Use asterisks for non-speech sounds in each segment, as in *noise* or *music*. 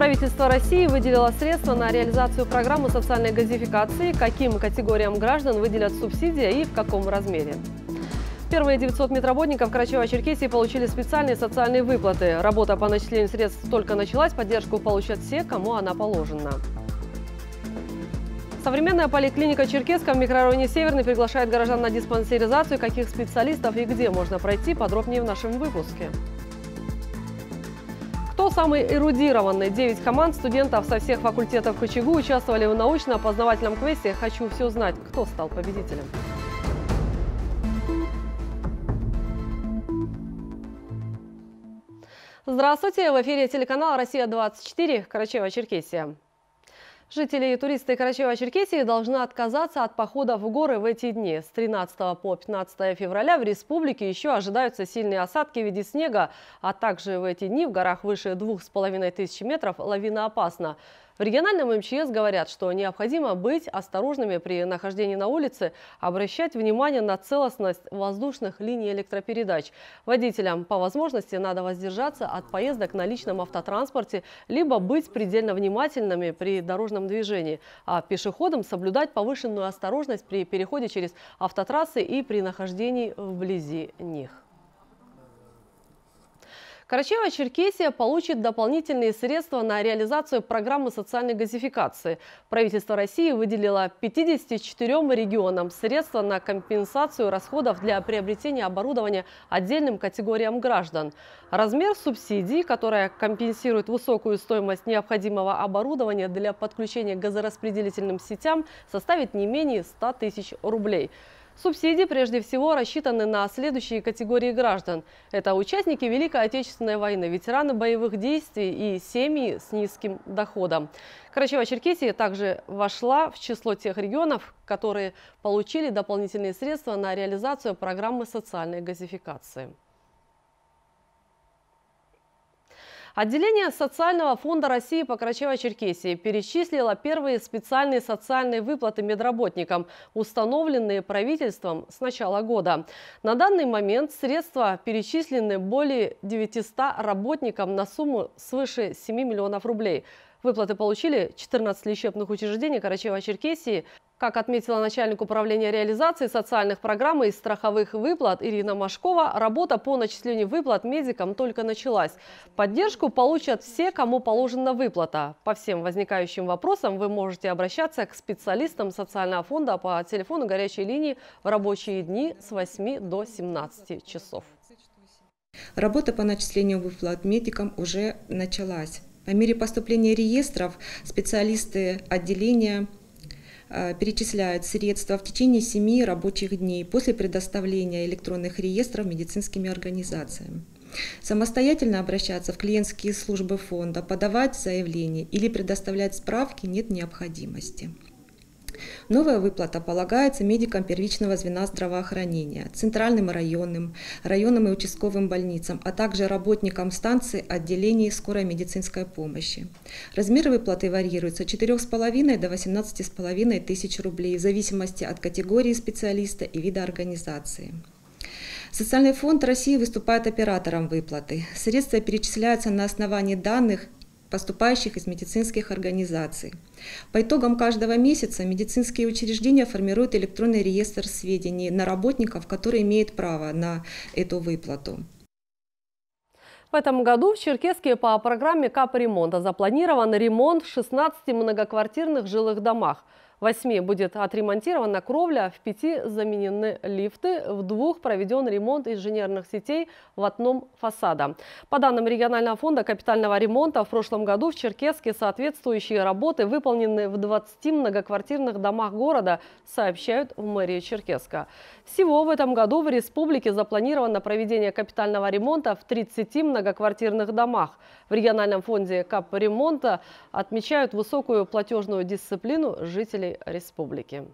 Правительство России выделило средства на реализацию программы социальной газификации. Каким категориям граждан выделят субсидии и в каком размере? Первые 900 медработников Карачева-Черкесии получили специальные социальные выплаты. Работа по начислению средств только началась, поддержку получат все, кому она положена. Современная поликлиника Черкесска в микрорайоне Северный приглашает горожан на диспансеризацию. Каких специалистов и где можно пройти, подробнее в нашем выпуске. Кто самый эрудированный? Девять команд студентов со всех факультетов КЧГУ участвовали в научно-познавательном квесте «Хочу все знать». Кто стал победителем? Здравствуйте! В эфире телеканал «Россия-24» Карачева-Черкесия. Жители и туристы Карачева-Черкесии должны отказаться от похода в горы в эти дни. С 13 по 15 февраля в республике еще ожидаются сильные осадки в виде снега, а также в эти дни в горах выше 2500 метров лавина опасна. В региональном МЧС говорят, что необходимо быть осторожными при нахождении на улице, обращать внимание на целостность воздушных линий электропередач. Водителям по возможности надо воздержаться от поездок на личном автотранспорте, либо быть предельно внимательными при дорожном движении, а пешеходам соблюдать повышенную осторожность при переходе через автотрассы и при нахождении вблизи них. Карачева-Черкесия получит дополнительные средства на реализацию программы социальной газификации. Правительство России выделило 54 регионам средства на компенсацию расходов для приобретения оборудования отдельным категориям граждан. Размер субсидий, которая компенсирует высокую стоимость необходимого оборудования для подключения к газораспределительным сетям, составит не менее 100 тысяч рублей. Субсидии прежде всего рассчитаны на следующие категории граждан. Это участники Великой Отечественной войны, ветераны боевых действий и семьи с низким доходом. Карачева-Черкесия также вошла в число тех регионов, которые получили дополнительные средства на реализацию программы социальной газификации. Отделение Социального фонда России по Карачево-Черкесии перечислило первые специальные социальные выплаты медработникам, установленные правительством с начала года. На данный момент средства перечислены более 900 работникам на сумму свыше 7 миллионов рублей. Выплаты получили 14 лечебных учреждений Карачева-Черкесии, как отметила начальник управления реализации социальных программ и страховых выплат Ирина Машкова, работа по начислению выплат медикам только началась. Поддержку получат все, кому положена выплата. По всем возникающим вопросам вы можете обращаться к специалистам социального фонда по телефону горячей линии в рабочие дни с 8 до 17 часов. Работа по начислению выплат медикам уже началась. По мере поступления реестров специалисты отделения перечисляют средства в течение 7 рабочих дней после предоставления электронных реестров медицинскими организациями. Самостоятельно обращаться в клиентские службы фонда, подавать заявление или предоставлять справки нет необходимости. Новая выплата полагается медикам первичного звена здравоохранения, центральным районным, районным и участковым больницам, а также работникам станций отделений скорой медицинской помощи. Размер выплаты варьируется от 4,5 до 18,5 тысяч рублей в зависимости от категории специалиста и вида организации. Социальный фонд России выступает оператором выплаты. Средства перечисляются на основании данных поступающих из медицинских организаций. По итогам каждого месяца медицинские учреждения формируют электронный реестр сведений на работников, которые имеют право на эту выплату. В этом году в Черкеске по программе капремонта запланирован ремонт в 16 многоквартирных жилых домах – восьми будет отремонтирована кровля, в пяти заменены лифты, в двух проведен ремонт инженерных сетей в одном фасада. По данным регионального фонда капитального ремонта, в прошлом году в Черкеске соответствующие работы выполнены в 20 многоквартирных домах города, сообщают в мэрии Черкеска. Всего в этом году в республике запланировано проведение капитального ремонта в 30 многоквартирных домах. В региональном фонде капремонта отмечают высокую платежную дисциплину жителей республики.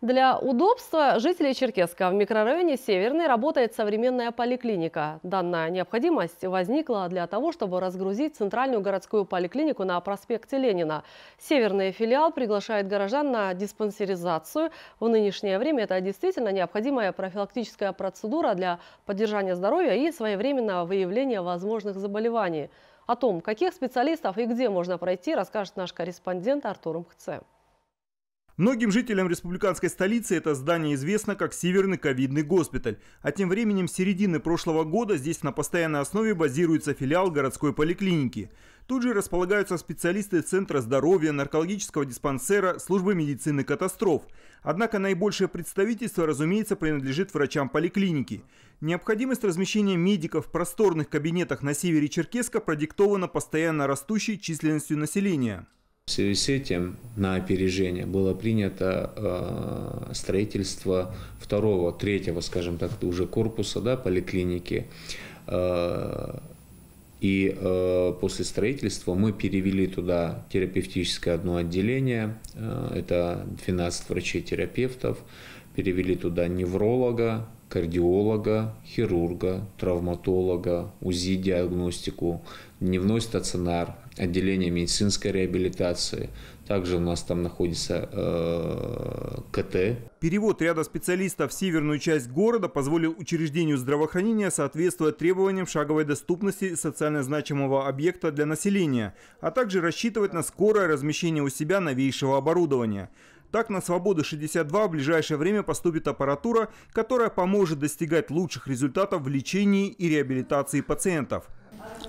Для удобства жителей Черкеска в микрорайоне Северный работает современная поликлиника. Данная необходимость возникла для того, чтобы разгрузить центральную городскую поликлинику на проспекте Ленина. Северный филиал приглашает горожан на диспансеризацию. В нынешнее время это действительно необходимая профилактическая процедура для поддержания здоровья и своевременного выявления возможных заболеваний. О том, каких специалистов и где можно пройти, расскажет наш корреспондент Артур Мхце. Многим жителям республиканской столицы это здание известно как Северный ковидный госпиталь. А тем временем с середины прошлого года здесь на постоянной основе базируется филиал городской поликлиники. Тут же располагаются специалисты Центра здоровья, наркологического диспансера, службы медицины катастроф. Однако наибольшее представительство, разумеется, принадлежит врачам поликлиники. Необходимость размещения медиков в просторных кабинетах на севере Черкеска продиктована постоянно растущей численностью населения. В связи с этим на опережение было принято э, строительство второго, третьего, скажем так, уже корпуса да, поликлиники. Э, и э, после строительства мы перевели туда терапевтическое одно отделение, э, это 12 врачей-терапевтов, перевели туда невролога, кардиолога, хирурга, травматолога, УЗИ-диагностику, дневной стационар, отделение медицинской реабилитации. Также у нас там находится э, КТ. Перевод ряда специалистов в северную часть города позволил учреждению здравоохранения соответствовать требованиям шаговой доступности социально значимого объекта для населения, а также рассчитывать на скорое размещение у себя новейшего оборудования. Так, на «Свободу 62» в ближайшее время поступит аппаратура, которая поможет достигать лучших результатов в лечении и реабилитации пациентов.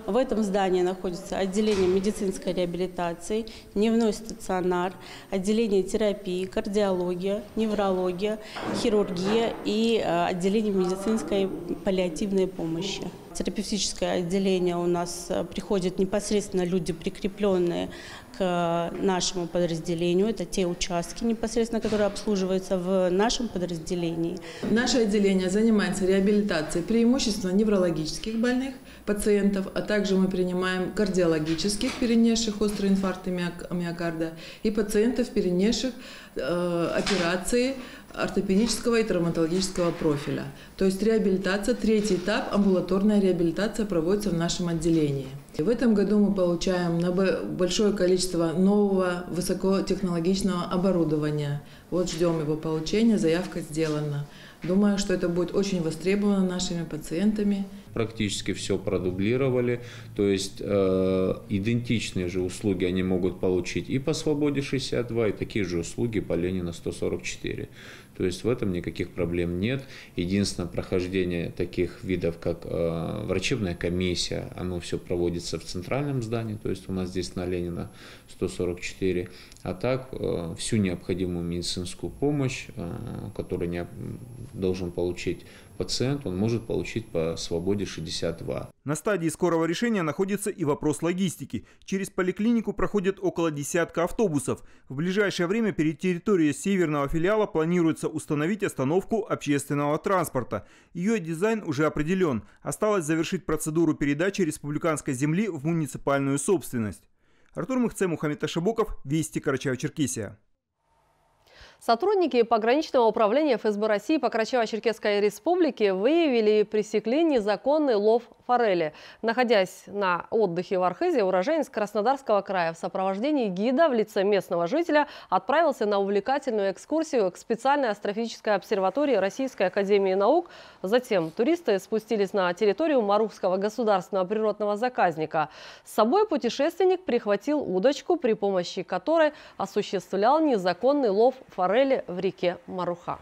В этом здании находится отделение медицинской реабилитации, дневной стационар, отделение терапии, кардиология, неврология, хирургия и э, отделение медицинской паллиативной помощи. Терапевтическое отделение у нас э, приходят непосредственно люди, прикрепленные к нашему подразделению. Это те участки непосредственно, которые обслуживаются в нашем подразделении. Наше отделение занимается реабилитацией преимущественно неврологических больных пациентов, а также мы принимаем кардиологических, перенесших острый инфаркт миокарда, и пациентов, перенесших э, операции ортопедического и травматологического профиля. То есть реабилитация, третий этап, амбулаторная реабилитация проводится в нашем отделении. И в этом году мы получаем большое количество нового высокотехнологичного оборудования. Вот ждем его получения, заявка сделана. Думаю, что это будет очень востребовано нашими пациентами. Практически все продублировали, то есть э, идентичные же услуги они могут получить и по Свободе 62, и такие же услуги по Ленина 144. То есть в этом никаких проблем нет. Единственное прохождение таких видов, как э, врачебная комиссия, оно все проводится в центральном здании, то есть у нас здесь на Ленина 144. А так э, всю необходимую медицинскую помощь, э, которую не, должен получить пациент, он может получить по свободе 62. На стадии скорого решения находится и вопрос логистики. Через поликлинику проходит около десятка автобусов. В ближайшее время перед территорией северного филиала планируется установить остановку общественного транспорта. Ее дизайн уже определен. Осталось завершить процедуру передачи республиканской земли в муниципальную собственность. Артур Мыхце, Мухаммед Ашабоков, Вести, Карачаево-Черкесия. Сотрудники пограничного управления ФСБ России по Карачаево-Черкесской республике выявили и пресекли незаконный лов форели. Находясь на отдыхе в Архизе, уроженец Краснодарского края в сопровождении гида в лице местного жителя отправился на увлекательную экскурсию к специальной астрофизической обсерватории Российской Академии Наук. Затем туристы спустились на территорию Марухского государственного природного заказника. С собой путешественник прихватил удочку, при помощи которой осуществлял незаконный лов форели форели в реке Маруха.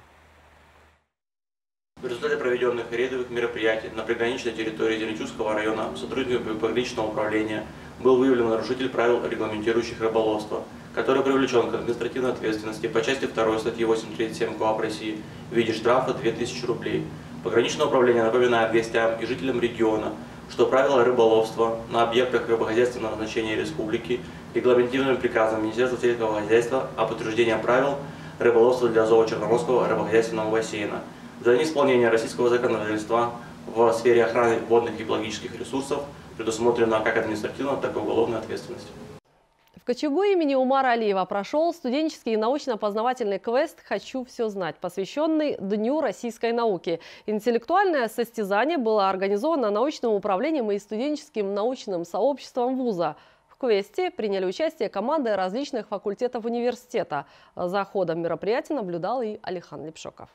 В результате проведенных рейдовых мероприятий на приграничной территории Зеленчугского района сотрудниками пограничного управления был выявлен нарушитель правил, регламентирующих рыболовство, который привлечен к административной ответственности по части 2 статьи 837 КоАП России в виде штрафа 2000 рублей. Пограничное управление напоминает гостям и жителям региона, что правила рыболовства на объектах рыбохозяйственного назначения республики регламентированы приказом Министерства сельского хозяйства об утверждении правил рыболовства для зоочерноморского рыбохозяйственного бассейна. За неисполнение российского законодательства в сфере охраны водных и биологических ресурсов предусмотрена как административная, так и уголовная ответственность. Кочегу имени Умара Алиева прошел студенческий научно-познавательный квест «Хочу все знать», посвященный Дню российской науки. Интеллектуальное состязание было организовано научным управлением и студенческим научным сообществом вуза. Квесте приняли участие команды различных факультетов университета. За ходом мероприятия наблюдал и Алихан Лепшоков.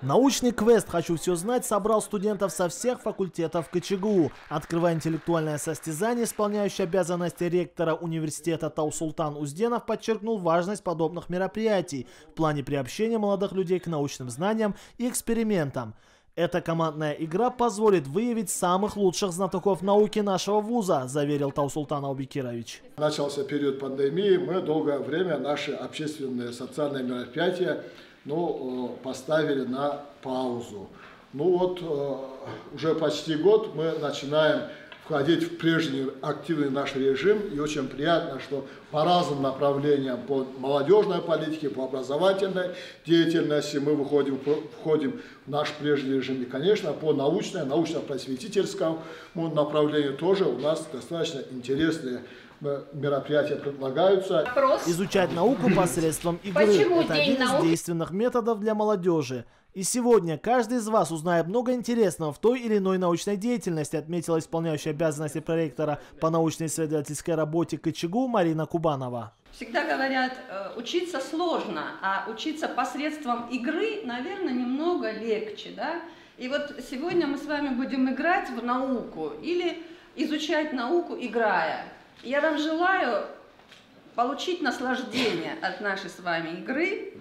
Научный квест «Хочу все знать» собрал студентов со всех факультетов КЧГУ. Открывая интеллектуальное состязание, исполняющий обязанности ректора университета Таусултан Узденов подчеркнул важность подобных мероприятий в плане приобщения молодых людей к научным знаниям и экспериментам. Эта командная игра позволит выявить самых лучших знатоков науки нашего вуза, заверил Таусултан Аубекирович. Начался период пандемии, мы долгое время наши общественные социальные мероприятия ну, э, поставили на паузу. Ну вот, э, уже почти год мы начинаем входить в прежний активный наш режим. И очень приятно, что по разным направлениям, по молодежной политике, по образовательной деятельности мы выходим, входим в наш прежний режим. И, конечно, по научной, научно-просветительскому направлению тоже у нас достаточно интересные мероприятия предлагаются. Изучать науку посредством игры – это один из действенных методов для молодежи. И сегодня каждый из вас узнает много интересного в той или иной научной деятельности, отметила исполняющая обязанности проректора по научно-исследовательской работе КЧГУ Марина Кубанова. Всегда говорят, э, учиться сложно, а учиться посредством игры, наверное, немного легче. Да? И вот сегодня мы с вами будем играть в науку или изучать науку, играя. Я вам желаю получить наслаждение от нашей с вами игры.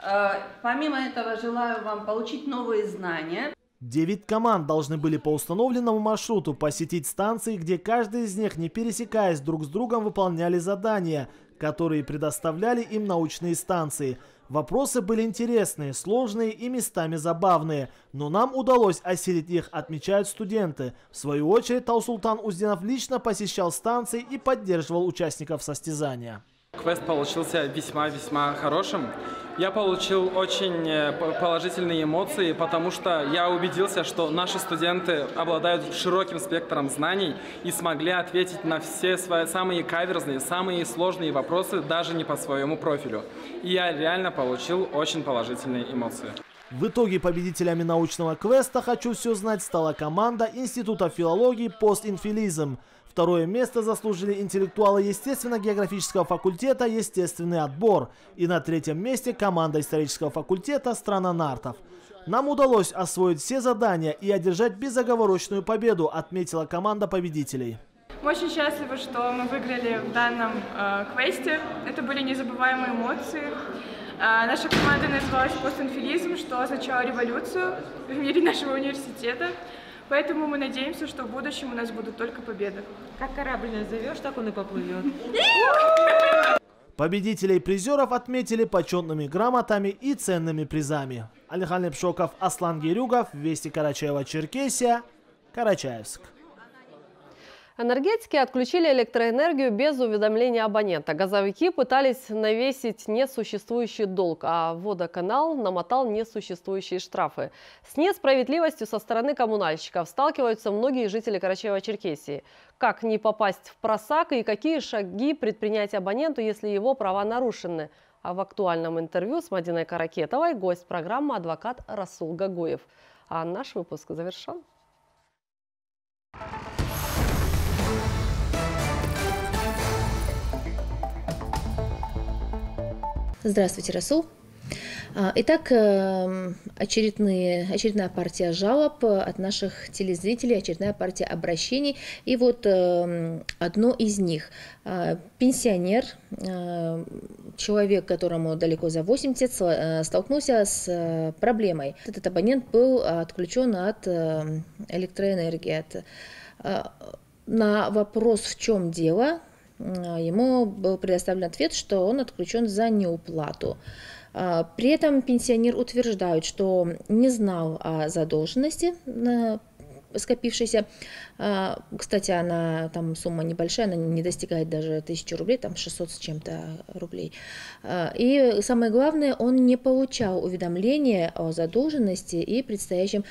Э, помимо этого, желаю вам получить новые знания. Девять команд должны были по установленному маршруту посетить станции, где каждый из них, не пересекаясь друг с другом, выполняли задания, которые предоставляли им научные станции – Вопросы были интересные, сложные и местами забавные, но нам удалось осилить их, отмечают студенты. В свою очередь, Таусултан Уздинов лично посещал станции и поддерживал участников состязания. Квест получился весьма-весьма хорошим. Я получил очень э, положительные эмоции, потому что я убедился, что наши студенты обладают широким спектром знаний и смогли ответить на все свои самые каверзные, самые сложные вопросы даже не по своему профилю. И я реально получил очень положительные эмоции. В итоге победителями научного квеста «Хочу все знать» стала команда Института филологии «Постинфилизм». Второе место заслужили интеллектуалы естественно-географического факультета «Естественный отбор». И на третьем месте команда исторического факультета «Страна нартов». Нам удалось освоить все задания и одержать безоговорочную победу, отметила команда победителей. Мы очень счастливы, что мы выиграли в данном э, квесте. Это были незабываемые эмоции. Э, наша команда называлась «Постинфилизм», что означало революцию в мире нашего университета. Поэтому мы надеемся, что в будущем у нас будут только победы. Как корабль назовешь, так он и поплывет. Победителей призеров отметили почетными грамотами и ценными призами. Алихан Лепшоков, Аслан Герюгов, Вести Карачаева-Черкесия, Карачаевск. Энергетики отключили электроэнергию без уведомления абонента. Газовики пытались навесить несуществующий долг, а водоканал намотал несуществующие штрафы. С несправедливостью со стороны коммунальщиков сталкиваются многие жители Карачаева-Черкесии. Как не попасть в просак и какие шаги предпринять абоненту, если его права нарушены? А в актуальном интервью с Мадиной Каракетовой гость программы адвокат Расул Гагуев. А наш выпуск завершен. Здравствуйте, Расул. А, итак, эм, очередные, очередная партия жалоб от наших телезрителей, очередная партия обращений. И вот эм, одно из них. А, пенсионер, э, человек, которому далеко за 80, э, столкнулся с э, проблемой. Этот абонент был отключен от электроэнергии. На вопрос, в чем дело, ему был предоставлен ответ, что он отключен за неуплату. А, при этом пенсионер утверждает, что не знал о задолженности скопившейся. А, кстати, она там сумма небольшая, она не достигает даже тысячи рублей, там 600 с чем-то рублей. И самое главное, он не получал уведомления о задолженности и предстоящем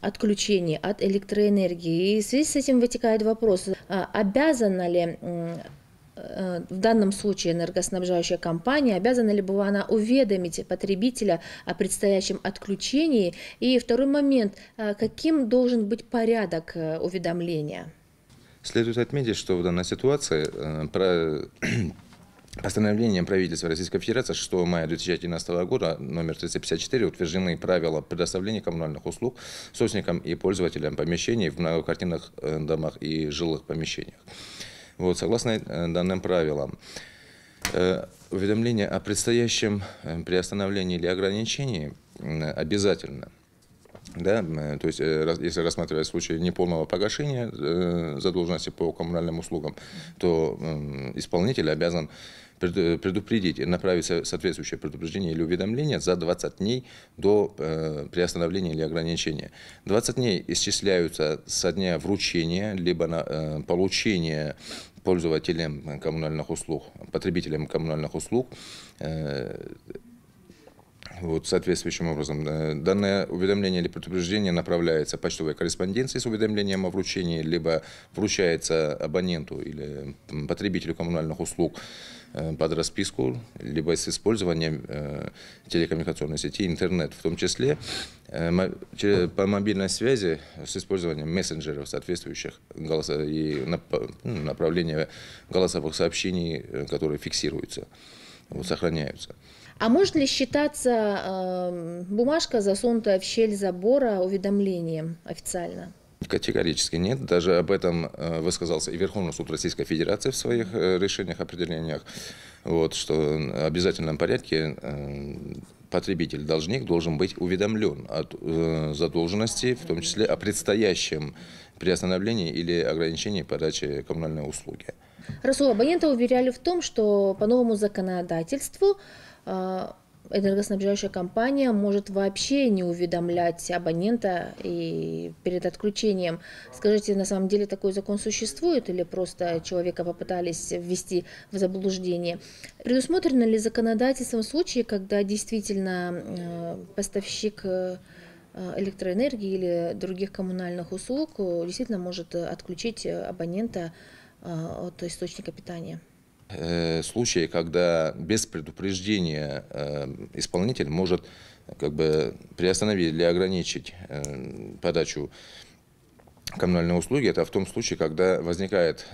отключении от электроэнергии. И в связи с этим вытекает вопрос, обязана ли в данном случае энергоснабжающая компания, обязана ли была она уведомить потребителя о предстоящем отключении? И второй момент, каким должен быть порядок уведомления? Следует отметить, что в данной ситуации про *clears throat* Постановлением правительства Российской Федерации 6 мая 2011 года номер 354 утверждены правила предоставления коммунальных услуг собственникам и пользователям помещений в многоквартирных э, домах и жилых помещениях. Вот, согласно э, данным правилам, э, уведомление о предстоящем приостановлении или ограничении обязательно – да, то есть, если рассматривать случай неполного погашения задолженности по коммунальным услугам, то исполнитель обязан предупредить направить соответствующее предупреждение или уведомление за 20 дней до э, приостановления или ограничения. 20 дней исчисляются со дня вручения, либо на э, получение пользователям коммунальных услуг, потребителям коммунальных услуг э, вот, соответствующим образом. Э, данное уведомление или предупреждение направляется почтовой корреспонденцией с уведомлением о вручении, либо вручается абоненту или потребителю коммунальных услуг Э, под расписку, либо с использованием э, телекоммуникационной сети, интернет, в том числе по мобильной связи с использованием мессенджеров соответствующих голоса и направления голосовых сообщений, которые фиксируются, вот, сохраняются. А может ли считаться э, бумажка, засунутая в щель забора, уведомлением официально? Категорически нет. Даже об этом э, высказался и Верховный суд Российской Федерации в своих э, решениях, определениях, вот, что в обязательном порядке э, потребитель, должник должен быть уведомлен о задолженности, в том числе о предстоящем приостановлении или ограничении подачи коммунальной услуги. Расул, абонента уверяли в том, что по новому законодательству энергоснабжающая компания может вообще не уведомлять абонента и перед отключением. Скажите, на самом деле такой закон существует или просто человека попытались ввести в заблуждение? Предусмотрено ли законодательством случаи, когда действительно э, поставщик э, электроэнергии или других коммунальных услуг действительно может отключить абонента э, от источника питания? Э, случаи, когда без предупреждения э, исполнитель может как бы приостановить или ограничить э, подачу коммунальной услуги, это в том случае, когда возникает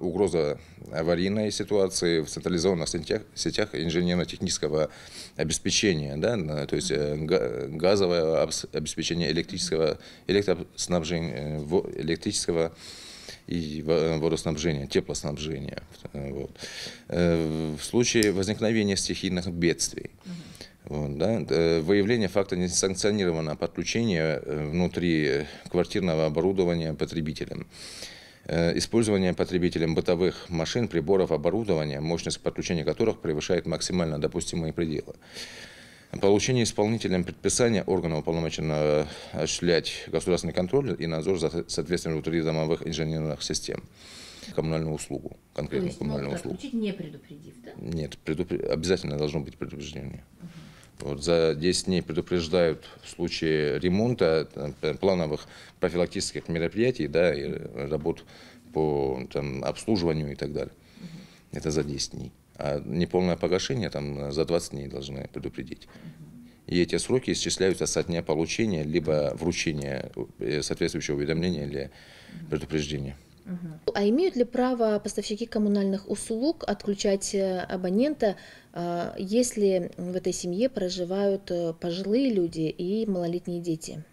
угроза аварийной ситуации в централизованных сетях, сетях инженерно-технического обеспечения, да, то есть газовое обеспечение электрического, электроснабжения, электрического и водоснабжения, теплоснабжения. Вот. Э, в случае возникновения стихийных бедствий, вот, да, э, выявление факта несанкционированного подключения э, внутри квартирного оборудования потребителям, использование потребителем бытовых машин, приборов, оборудования, мощность подключения которых превышает максимально допустимые пределы. Получение исполнителем предписания органа уполномоченного осуществлять государственный контроль и надзор за соответствием домовых инженерных систем. Коммунальную услугу, конкретно коммунальную услугу. не предупредив, да? Нет, предупр... обязательно должно быть предупреждение. Угу. Вот, за 10 дней предупреждают в случае ремонта, плановых профилактических мероприятий, да, и работ по там, обслуживанию и так далее. Угу. Это за 10 дней а неполное погашение там за 20 дней должны предупредить. И эти сроки исчисляются со дня получения либо вручения э, соответствующего уведомления или предупреждения. А имеют ли право поставщики коммунальных услуг отключать э, абонента, э, если в этой семье проживают пожилые люди и малолетние дети?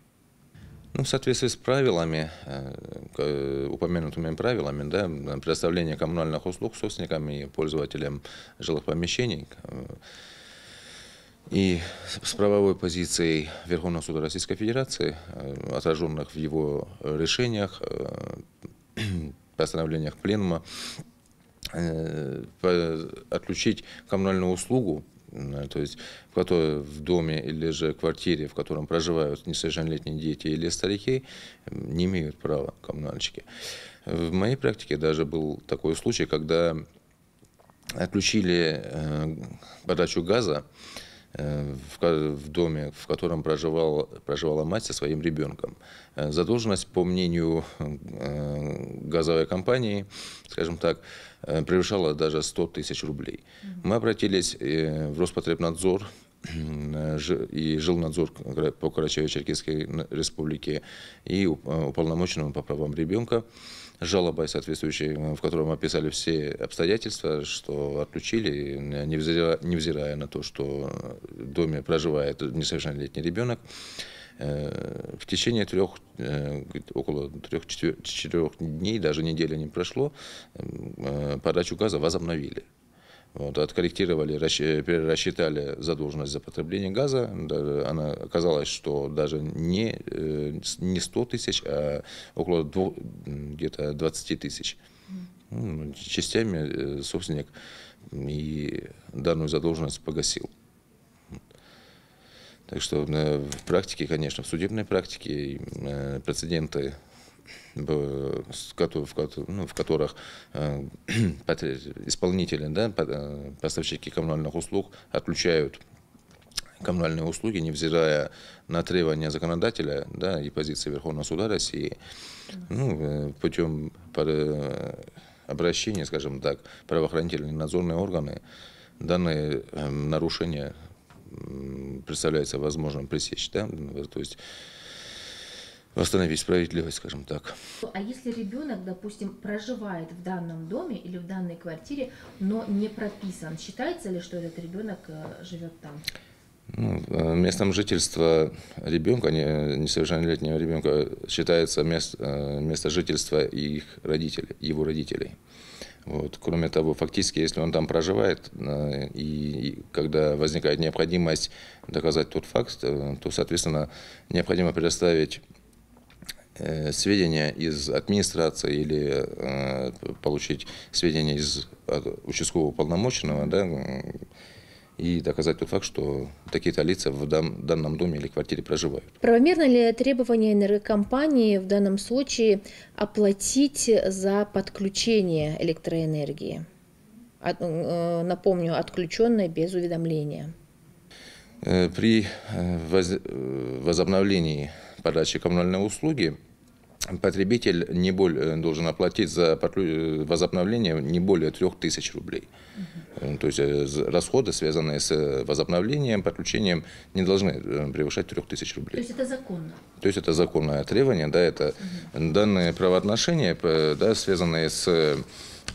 Ну, в соответствии с правилами, э, упомянутыми правилами, да, предоставление коммунальных услуг собственникам и пользователям жилых помещений э, и с правовой позицией Верховного суда Российской Федерации, э, отраженных в его решениях, *clears throat* постановлениях Пленума, отключить коммунальную услугу то есть в, которой, в доме или же квартире, в котором проживают несовершеннолетние дети или старики, не имеют права коммунальщики. В моей практике даже был такой случай, когда отключили э, подачу газа в доме, в котором проживала, проживала мать со своим ребенком. Задолженность, по мнению газовой компании, скажем так, превышала даже 100 тысяч рублей. Мы обратились в Роспотребнадзор, и жилнадзор по Карачаево-Черкесской республике и уполномоченному по правам ребенка жалобой соответствующей, в котором описали все обстоятельства, что отключили, невзирая, невзирая на то, что в доме проживает несовершеннолетний ребенок, э, в течение трех, э, около трех-четырех дней, даже недели не прошло, э, подачу газа возобновили. Вот, откорректировали, перерасчитали задолженность за потребление газа. Она оказалась, что даже не, э, не 100 тысяч, а около где-то 20 тысяч. Ну, частями э, собственник и данную задолженность погасил. Так что э, в практике, конечно, в судебной практике прецеденты в, ну, в которых э, *clears throat* исполнители, да, э, поставщики коммунальных услуг отключают коммунальные услуги, невзирая на требования законодателя да, и позиции Верховного суда России, ну, э, путем обращения, скажем так, правоохранительные надзорные органы, данные нарушения представляется возможным пресечь. Да? То есть восстановить справедливость, скажем так. А если ребенок, допустим, проживает в данном доме или в данной квартире, но не прописан, считается ли, что этот ребенок э, живет там? Ну, э, местом жительства ребенка, несовершеннолетнего ребенка, считается место, э, место жительства их родителей, его родителей. Вот. Кроме того, фактически, если он там проживает, и, и когда возникает необходимость доказать тот факт, то, соответственно, необходимо предоставить сведения из администрации или э, получить сведения из участкового полномоченного, да, и доказать тот факт, что такие-то лица в данном доме или квартире проживают. Правомерно ли требование энергокомпании в данном случае оплатить за подключение электроэнергии? От, э, напомню, отключенной без уведомления. При возобновлении подачи коммунальной услуги потребитель не более, э, должен оплатить за э, возобновление не более 3000 рублей. Угу. То есть расходы, связанные с возобновлением, подключением, не должны превышать 3000 рублей. То есть это законно? То есть это законное требование, да, это угу. данные правоотношения, да, связанные с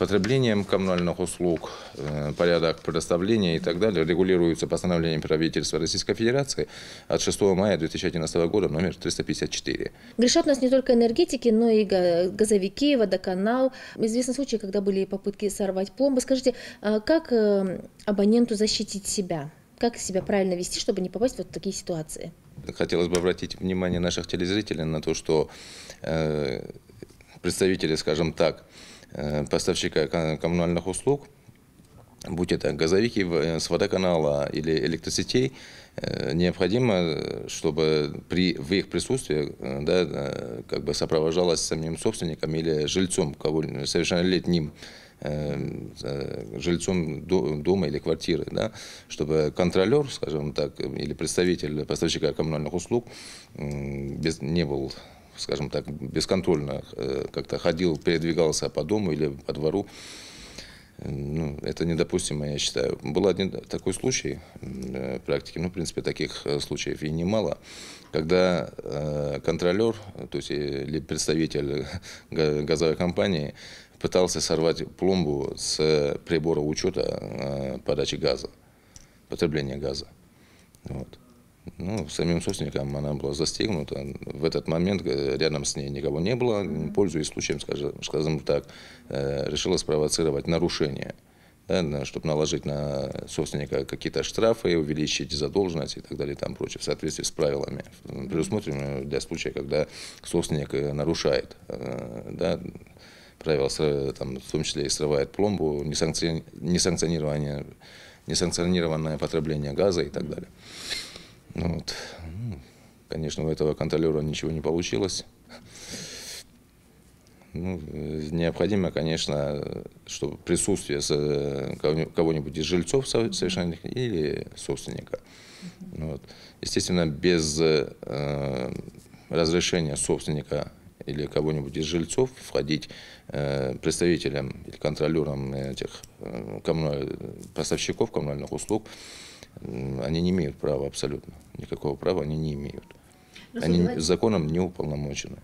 потреблением коммунальных услуг, э, порядок предоставления и так далее регулируется постановлением правительства Российской Федерации от 6 мая 2011 года номер 354. Грешат у нас не только энергетики, но и газовики, водоканал. Известны случаи, когда были попытки сорвать пломбы. Скажите, а как э, абоненту защитить себя? Как себя правильно вести, чтобы не попасть в вот такие ситуации? Хотелось бы обратить внимание наших телезрителей на то, что э, представители, скажем так, поставщика коммунальных услуг, будь это газовики э, с водоканала или электросетей, э, необходимо, чтобы при, в их присутствии да, как бы сопровождалось самим собственником или жильцом, кого, совершеннолетним жильцом дома или квартиры, да, чтобы контролер, скажем так, или представитель поставщика коммунальных услуг без, не был скажем так, бесконтрольно э, как-то ходил, передвигался по дому или по двору, ну, это недопустимо, я считаю. Был один такой случай э, в практике, ну, в принципе, таких э, случаев и немало, когда контролер, то есть или представитель *laughs* газовой компании пытался сорвать пломбу с прибора учета подачи газа, потребления газа. Вот. Ну, самим собственником она была застегнута. В этот момент э, рядом с ней никого не было. Пользуясь случаем, скажем, скажем так, э, решила спровоцировать нарушение, да, чтобы наложить на собственника какие-то штрафы, увеличить задолженность и так далее и там прочее, в соответствии с правилами, предусмотренными для случая, когда собственник э, нарушает да, правила, там, в том числе и срывает пломбу, несанкционированное, несанкционированное потребление газа и так далее. Ну вот. Конечно, у этого контролера ничего не получилось. Ну, необходимо, конечно, чтобы присутствие кого-нибудь из жильцов совершенных или собственника. Вот. Естественно, без э, разрешения собственника или кого-нибудь из жильцов входить э, представителям или контролерам этих э, коммуналь... поставщиков коммунальных услуг, они не имеют права абсолютно. Никакого права они не имеют. Расул, они давайте... законом не уполномочены.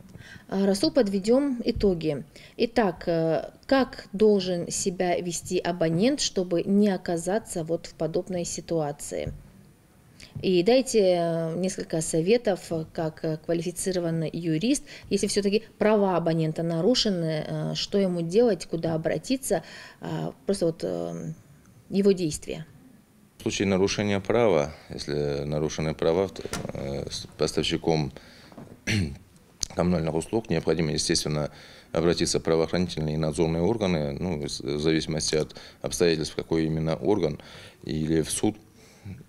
А, Расул, подведем итоги. Итак, э, как должен себя вести абонент, чтобы не оказаться вот в подобной ситуации? И дайте э, несколько советов, как э, квалифицированный юрист, если все-таки права абонента нарушены, что ему делать, куда обратиться, просто вот его действия. В случае нарушения права, если нарушены права, то с поставщиком *clears throat* коммунальных услуг необходимо, естественно, обратиться в правоохранительные и надзорные органы, ну, в зависимости от обстоятельств, какой именно орган, или в суд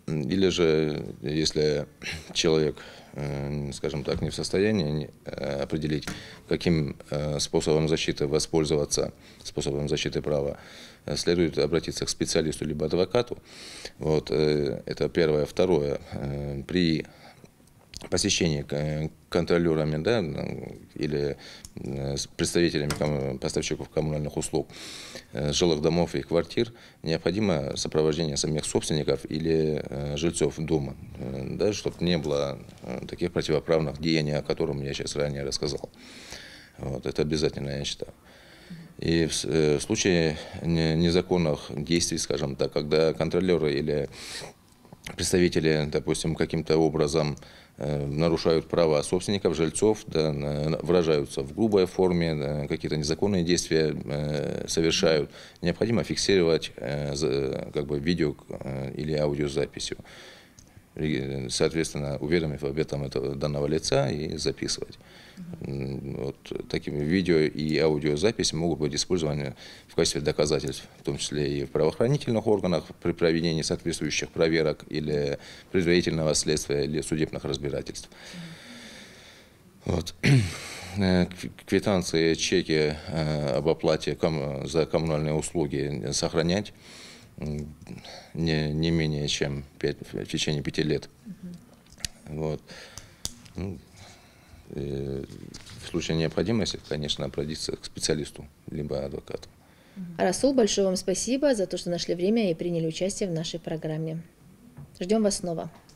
или же, если человек, э, скажем так, не в состоянии э, определить, каким э, способом защиты воспользоваться, способом защиты права, следует обратиться к специалисту либо адвокату. Вот, это первое. Второе. При посещении контролерами да, или представителями поставщиков коммунальных услуг э, жилых домов и квартир необходимо сопровождение самих собственников или э, жильцов дома, э, да, чтобы не было таких противоправных деяний, о которых я сейчас ранее рассказал. Вот, это обязательно, я считаю. И в случае незаконных действий, скажем так, когда контролеры или представители, допустим, каким-то образом Э, нарушают права собственников, жильцов, да, выражаются в грубой форме, да, какие-то незаконные действия э, совершают, необходимо фиксировать э, как бы видео или аудиозаписью. Соответственно, уведомив об этом этого, данного лица и записывать. Вот такими видео и аудиозаписи могут быть использованы в качестве доказательств, в том числе и в правоохранительных органах при проведении соответствующих проверок или предварительного следствия или судебных разбирательств. Вот. *clears throat* Э, квитанции, чеки э, об оплате за коммунальные услуги сохранять не, не менее чем 5, в течение пяти лет. Вот. Э, в случае необходимости, конечно, обратиться к специалисту, либо адвокату. Расул, большое вам спасибо за то, что нашли время и приняли участие в нашей программе. Ждем вас снова.